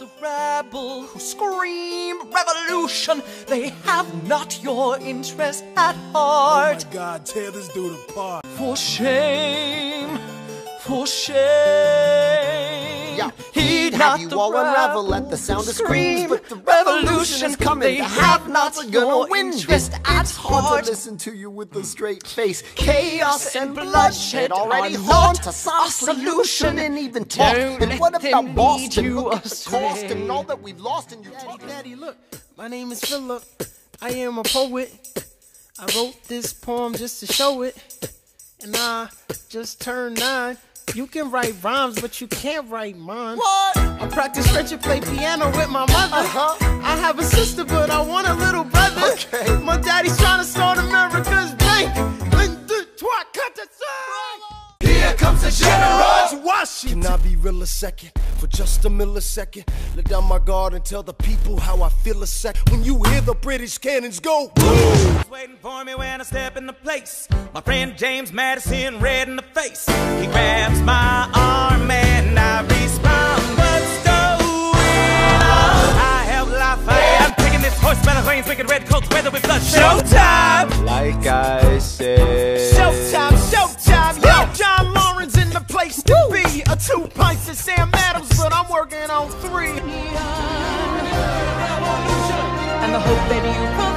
The rabble who scream revolution. They have not your interest at heart. Oh my God, tear this dude apart. For shame, for shame. Have you all unravel at the sound of screams, but the revolution is coming. They The have not are gonna win this. at It's hard heart. to listen to you with a straight face. Chaos and bloodshed already haunt us. a solution. shouldn't even talk. And what about Boston? Look at the cost and all that we've lost, and you Daddy, talk. Daddy, look. My name is Philip. I am a poet. I wrote this poem just to show it. And I just turned nine. You can write rhymes, but you can't write mine. What? I practice French and play piano with my mother. Uh-huh. I have a sister, but I want a little brother. Okay. My daddy's trying to start America's Can I be real a second? For just a millisecond. Let down my guard and tell the people how I feel a sec. When you hear the British cannons go boom. waiting for me when I step into place. My friend James Madison, red in the face. He grabs my arm and I respond. What's going on? I have Lafayette. I'm taking this horse by the reins, making red coats weather with blood. Showtime! Like I Sam Adams, but I'm working on three. And the hope that you